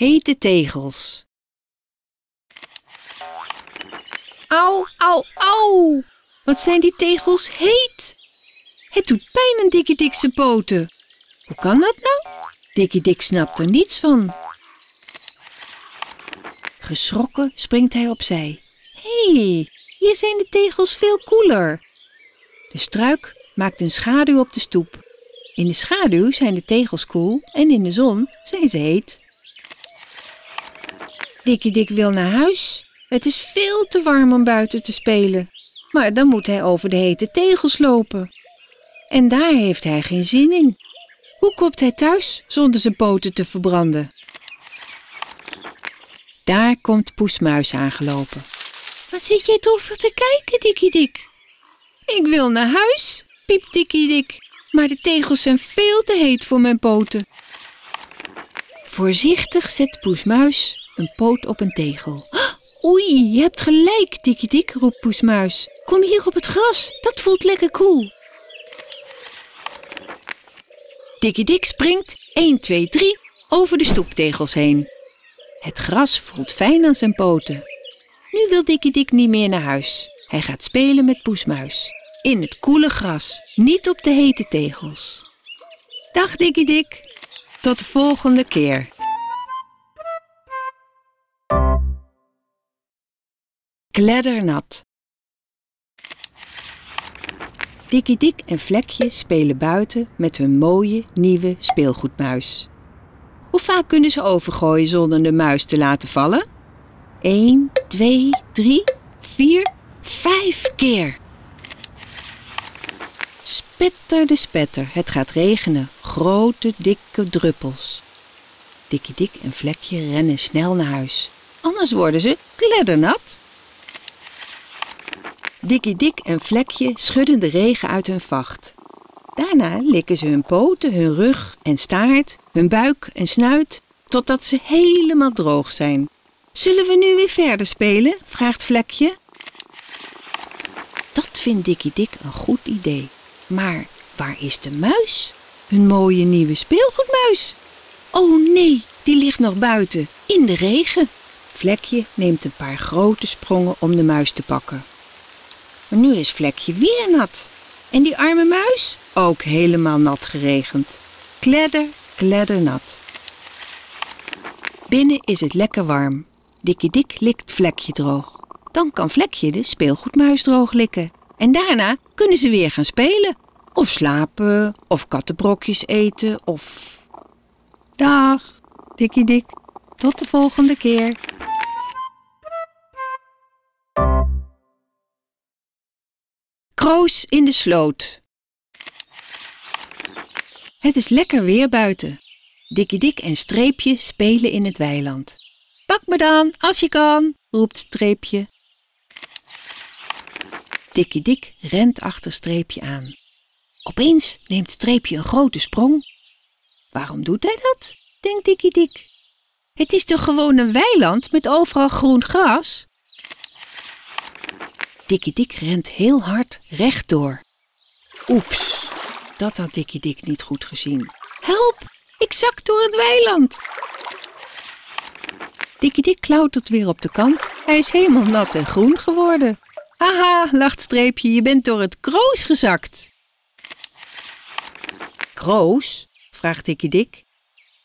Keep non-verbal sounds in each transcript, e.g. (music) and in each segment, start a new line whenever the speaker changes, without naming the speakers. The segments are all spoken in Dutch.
Hete tegels. Au, au, au! Wat zijn die tegels heet! Het doet pijn aan Dikkie Dik zijn poten. Hoe kan dat nou? Dikkie Dik snapt er niets van. Geschrokken springt hij opzij. Hé, hey, hier zijn de tegels veel koeler. De struik maakt een schaduw op de stoep. In de schaduw zijn de tegels koel en in de zon zijn ze heet. Dikkie Dik wil naar huis. Het is veel te warm om buiten te spelen. Maar dan moet hij over de hete tegels lopen. En daar heeft hij geen zin in. Hoe komt hij thuis zonder zijn poten te verbranden? Daar komt Poesmuis aangelopen. Wat zit jij droevig te kijken, Dikkie Dik? Ik wil naar huis, piept Dikkie Dik. Maar de tegels zijn veel te heet voor mijn poten. Voorzichtig zet Poesmuis een poot op een tegel. (gasps) Oei, je hebt gelijk, Dikkie Dik, roept Poesmuis. Kom hier op het gras, dat voelt lekker koel. Dikkie Dik springt 1, 2, 3 over de stoeptegels heen. Het gras voelt fijn aan zijn poten. Nu wil Dikkie Dik niet meer naar huis. Hij gaat spelen met Poesmuis. In het koele gras, niet op de hete tegels. Dag Dikkie Dik, tot de volgende keer. Kleddernat. Dikkie Dik en Vlekje spelen buiten met hun mooie nieuwe speelgoedmuis. Hoe vaak kunnen ze overgooien zonder de muis te laten vallen? 1, 2, 3, 4, 5 keer. Spetter de spetter, het gaat regenen. Grote, dikke druppels. Dikkie Dik en Vlekje rennen snel naar huis. Anders worden ze kleddernat. Dikkie Dik en Vlekje schudden de regen uit hun vacht. Daarna likken ze hun poten, hun rug en staart, hun buik en snuit, totdat ze helemaal droog zijn. Zullen we nu weer verder spelen? vraagt Vlekje. Dat vindt Dikkie Dik een goed idee. Maar waar is de muis? Hun mooie nieuwe speelgoedmuis. Oh nee, die ligt nog buiten, in de regen. Vlekje neemt een paar grote sprongen om de muis te pakken. Maar nu is Vlekje weer nat. En die arme muis? Ook helemaal nat geregend. Kledder, kleddernat. Binnen is het lekker warm. Dikkie Dik likt Vlekje droog. Dan kan Vlekje de speelgoedmuis droog likken. En daarna kunnen ze weer gaan spelen. Of slapen, of kattenbrokjes eten, of... Dag, Dikkie Dik. Tot de volgende keer. Kroos in de sloot. Het is lekker weer buiten. Dikkie Dik en Streepje spelen in het weiland. Pak me dan, als je kan, roept Streepje. Dikkie Dik rent achter Streepje aan. Opeens neemt Streepje een grote sprong. Waarom doet hij dat? denkt Dikkie Dik. Het is toch gewoon een weiland met overal groen gras? Dikkie Dik rent heel hard rechtdoor. Oeps, dat had Dikkie Dik niet goed gezien. Help, ik zak door het weiland. Dikkie Dik klautert weer op de kant. Hij is helemaal nat en groen geworden. Haha, lacht Streepje, je bent door het kroos gezakt. Kroos? vraagt Dikkie Dik.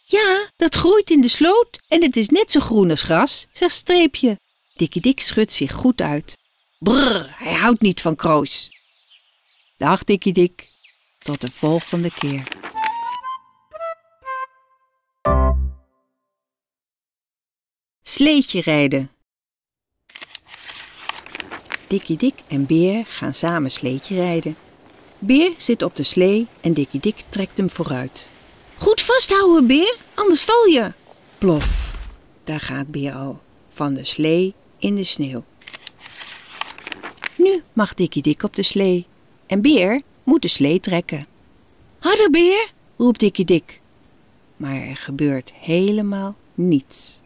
Ja, dat groeit in de sloot en het is net zo groen als gras, zegt Streepje. Dikkie Dik schudt zich goed uit. Brrr, hij houdt niet van kroos. Dag Dikkie Dik, tot de volgende keer. Sleetje rijden. Dikkie Dik en Beer gaan samen sleetje rijden. Beer zit op de slee en Dikkie Dik trekt hem vooruit. Goed vasthouden, Beer, anders val je. Plof, daar gaat Beer al, van de slee in de sneeuw. Mag Dikkie Dik op de slee en Beer moet de slee trekken. Harder, Beer, roept Dikkie Dik. Maar er gebeurt helemaal niets.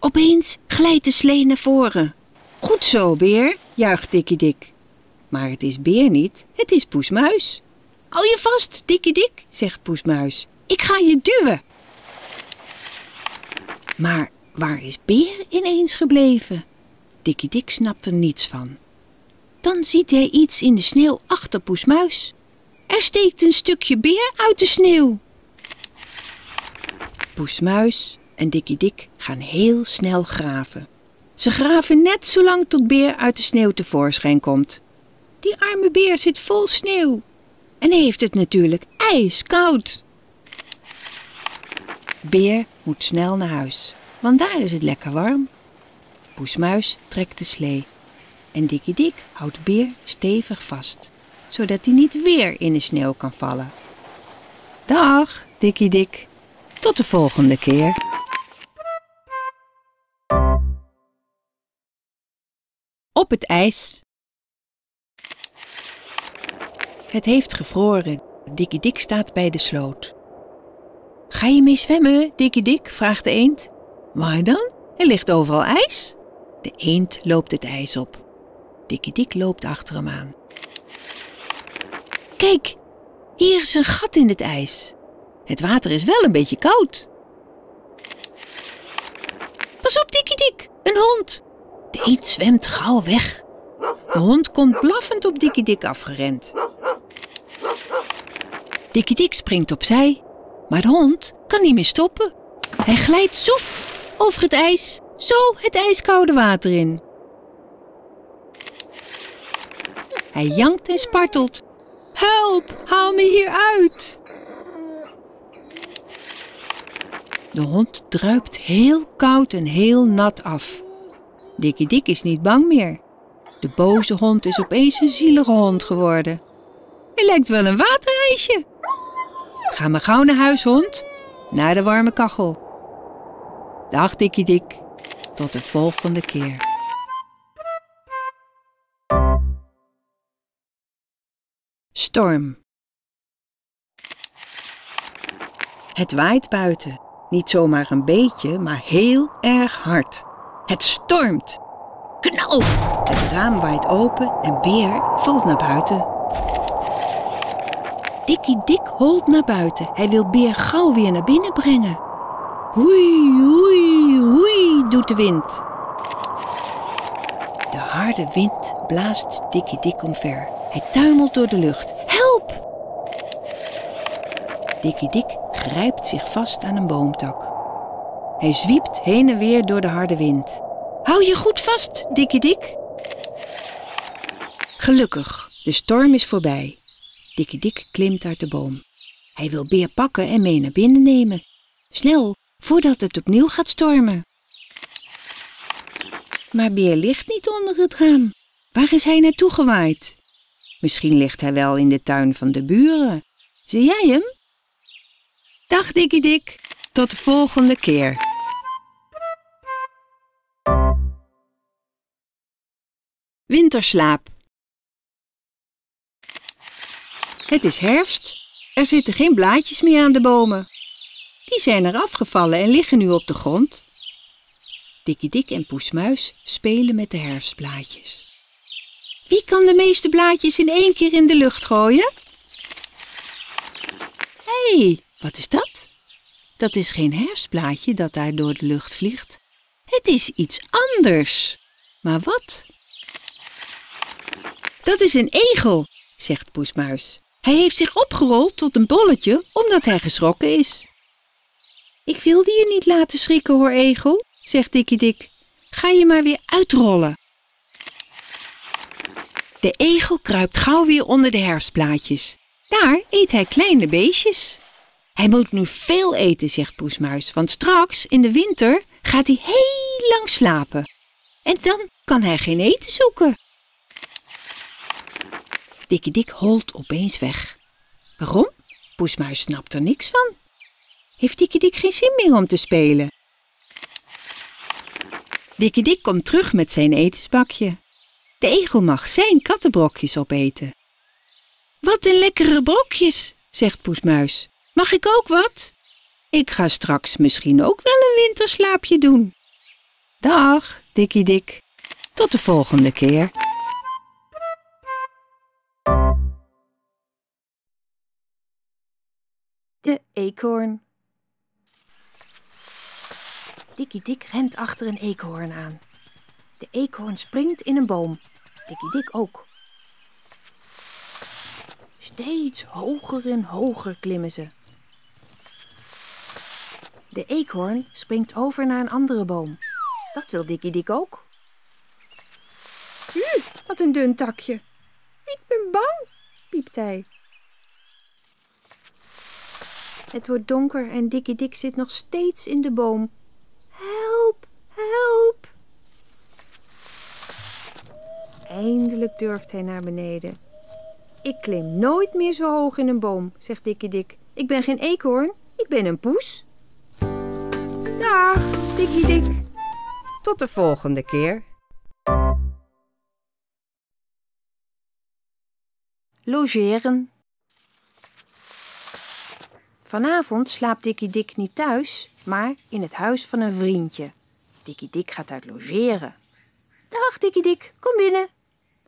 Opeens glijdt de slee naar voren. Goed zo, Beer, juicht Dikkie Dik. Maar het is Beer niet, het is Poesmuis. Hou je vast, Dikkie Dik, zegt Poesmuis. Ik ga je duwen. Maar waar is Beer ineens gebleven? Dikkie Dik snapt er niets van. Dan ziet hij iets in de sneeuw achter Poesmuis. Er steekt een stukje beer uit de sneeuw. Poesmuis en Dikkie Dik gaan heel snel graven. Ze graven net zo lang tot Beer uit de sneeuw tevoorschijn komt. Die arme beer zit vol sneeuw en heeft het natuurlijk ijskoud. Beer moet snel naar huis, want daar is het lekker warm. Poesmuis trekt de slee en Dikkie Dik houdt Beer stevig vast, zodat hij niet weer in de sneeuw kan vallen. Dag, Dikkie Dik. Tot de volgende keer. Op het ijs. Het heeft gevroren. Dikkie Dik staat bij de sloot. Ga je mee zwemmen, Dikkie Dik? vraagt de eend. Waar dan? Er ligt overal ijs. De eend loopt het ijs op. Dikkie Dik loopt achter hem aan. Kijk, hier is een gat in het ijs. Het water is wel een beetje koud. Pas op, Dikkie Dik, een hond. De eend zwemt gauw weg. De hond komt blaffend op Dikkie Dik afgerend. Dikkie Dik springt opzij, maar de hond kan niet meer stoppen. Hij glijdt zoef over het ijs, zo het ijskoude water in. Hij jankt en spartelt. Help, haal me hier uit! De hond druipt heel koud en heel nat af. Dikkie Dik is niet bang meer. De boze hond is opeens een zielige hond geworden. Hij lijkt wel een waterijsje. Ga maar gauw naar huis, hond. Naar de warme kachel. Dag, Dikkie Dik. Tot de volgende keer. Storm. Het waait buiten. Niet zomaar een beetje, maar heel erg hard. Het stormt. Knal! Het raam waait open en Beer valt naar buiten. Dikkie Dik holt naar buiten. Hij wil Beer gauw weer naar binnen brengen. Hoei, hoei, hoei, doet de wind. De harde wind blaast Dikkie Dik omver. Hij tuimelt door de lucht. Help! Dikkie Dik grijpt zich vast aan een boomtak. Hij zwiept heen en weer door de harde wind. Hou je goed vast, Dikkie Dik. Gelukkig, de storm is voorbij. Dikkie Dik klimt uit de boom. Hij wil Beer pakken en mee naar binnen nemen. Snel, voordat het opnieuw gaat stormen. Maar Beer ligt niet onder het raam. Waar is hij naartoe gewaaid? Misschien ligt hij wel in de tuin van de buren. Zie jij hem? Dag Dikkie Dik, tot de volgende keer. Winterslaap. Het is herfst. Er zitten geen blaadjes meer aan de bomen. Die zijn er afgevallen en liggen nu op de grond. Dikkie Dik en Poesmuis spelen met de herfstblaadjes. Wie kan de meeste blaadjes in één keer in de lucht gooien? Hé, hey, wat is dat? Dat is geen herfstblaadje dat daar door de lucht vliegt. Het is iets anders. Maar wat? Dat is een egel, zegt Poesmuis. Hij heeft zich opgerold tot een bolletje omdat hij geschrokken is. Ik wilde je niet laten schrikken hoor, egel, zegt Dikkie Dik. Ga je maar weer uitrollen. De egel kruipt gauw weer onder de herfstblaadjes. Daar eet hij kleine beestjes. Hij moet nu veel eten, zegt Poesmuis, want straks in de winter gaat hij heel lang slapen. En dan kan hij geen eten zoeken. Dikkie Dik holt opeens weg. Waarom? Poesmuis snapt er niks van. Heeft Dikkie Dik geen zin meer om te spelen? Dikkie Dik komt terug met zijn etensbakje. De egel mag zijn kattenbrokjes opeten. Wat een lekkere brokjes, zegt Poesmuis. Mag ik ook wat? Ik ga straks misschien ook wel een winterslaapje doen. Dag, Dikkie Dik. Tot de volgende keer. De eekhoorn. Dikkie Dik rent achter een eekhoorn aan. De eekhoorn springt in een boom. Dikkie Dik ook. Steeds hoger en hoger klimmen ze. De eekhoorn springt over naar een andere boom. Dat wil Dikkie Dik ook. Hm, wat een dun takje. Ik ben bang, piept hij. Het wordt donker en Dikkie Dik zit nog steeds in de boom. Help, help! Eindelijk durft hij naar beneden. Ik klim nooit meer zo hoog in een boom, zegt Dikkie Dik. Ik ben geen eekhoorn, ik ben een poes. Dag, Dikkie Dik. Tot de volgende keer. Logeren. Vanavond slaapt Dikkie Dik niet thuis, maar in het huis van een vriendje. Dikkie Dik gaat uit logeren. Dag Dikkie Dik, kom binnen.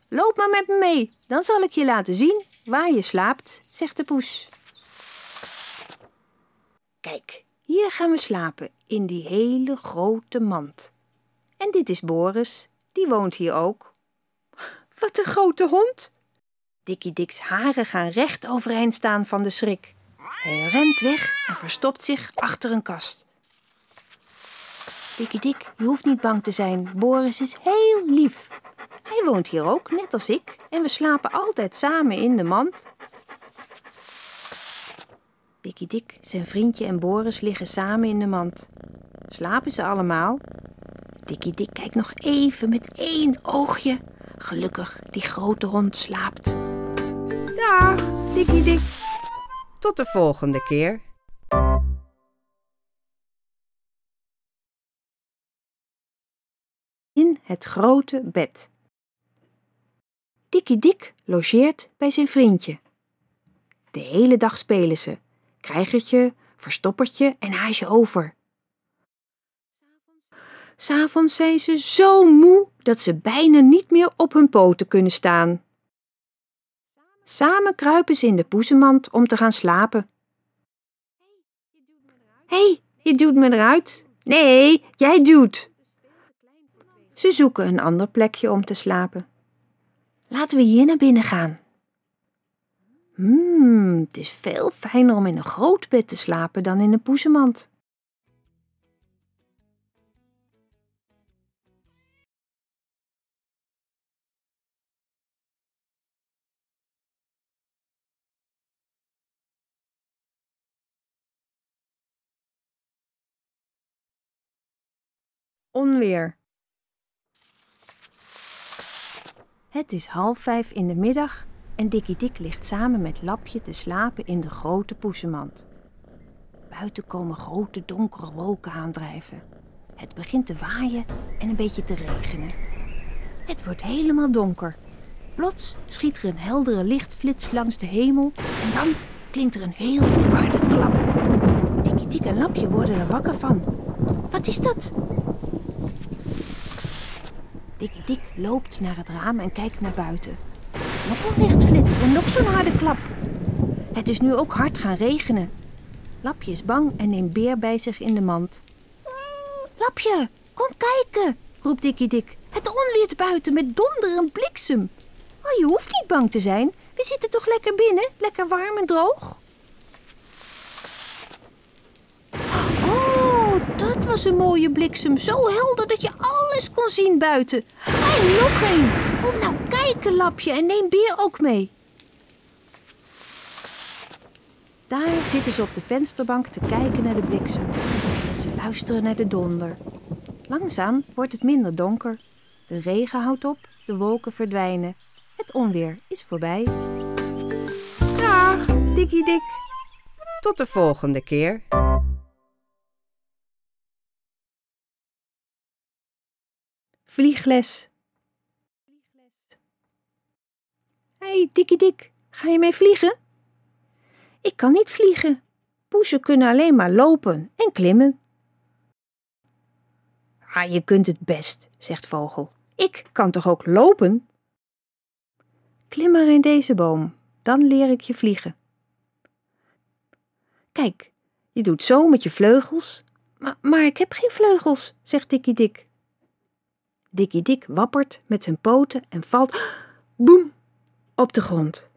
Loop maar met me mee, dan zal ik je laten zien waar je slaapt, zegt de poes. Kijk, hier gaan we slapen in die hele grote mand. En dit is Boris, die woont hier ook. Wat een grote hond! Dikkie Diks haren gaan recht overeind staan van de schrik. Hij rent weg en verstopt zich achter een kast. Dikkie Dik, je hoeft niet bang te zijn. Boris is heel lief. Hij woont hier ook, net als ik. En we slapen altijd samen in de mand. Dikkie Dik, zijn vriendje en Boris liggen samen in de mand. Slapen ze allemaal? Dikkie Dik kijkt nog even met één oogje. Gelukkig, die grote hond slaapt. Dag, Dikkie Dik. Tot de volgende keer. In het grote bed. Dikkie Dik logeert bij zijn vriendje. De hele dag spelen ze. Krijgertje, verstoppertje en haasje over. S'avonds zijn ze zo moe dat ze bijna niet meer op hun poten kunnen staan. Samen kruipen ze in de poezenmand om te gaan slapen. Hé, hey, je duwt me eruit. Nee, jij duwt. Ze zoeken een ander plekje om te slapen. Laten we hier naar binnen gaan. Hmm, het is veel fijner om in een groot bed te slapen dan in een poezenmand. Onweer. Het is half vijf in de middag en Dikkie Dik ligt samen met Lapje te slapen in de grote poesemand. Buiten komen grote donkere wolken aandrijven. Het begint te waaien en een beetje te regenen. Het wordt helemaal donker. Plots schiet er een heldere lichtflits langs de hemel en dan klinkt er een heel harde klap. Dikkie Dik en Lapje worden er wakker van. Wat is dat? Dikkie Dik loopt naar het raam en kijkt naar buiten. Nog een lichtflits en nog zo'n harde klap. Het is nu ook hard gaan regenen. Lapje is bang en neemt Beer bij zich in de mand. Lapje, kom kijken, roept Dikkie Dik. Het onweert buiten met donder en bliksem. Oh, je hoeft niet bang te zijn. We zitten toch lekker binnen, lekker warm en droog. Een mooie bliksem. Zo helder dat je alles kon zien buiten. En nog één. Kom nou kijken, Lapje, en neem Beer ook mee. Daar zitten ze op de vensterbank te kijken naar de bliksem. En ze luisteren naar de donder. Langzaam wordt het minder donker. De regen houdt op, de wolken verdwijnen. Het onweer is voorbij. Dag, Dikkie Dik. Tot de volgende keer. Vliegles. Hé, hey, Dikkie Dik, ga je mee vliegen? Ik kan niet vliegen. Poesen kunnen alleen maar lopen en klimmen. Ah, je kunt het best, zegt Vogel. Ik kan toch ook lopen? Klim maar in deze boom, dan leer ik je vliegen. Kijk, je doet zo met je vleugels Maar, maar ik heb geen vleugels, zegt Dikkie Dik. Dikkie Dik wappert met zijn poten en valt, boem, op de grond.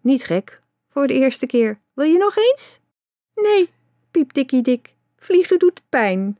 Niet gek, voor de eerste keer. Wil je nog eens? Nee, piept Dikkie Dik. Vliegen doet pijn.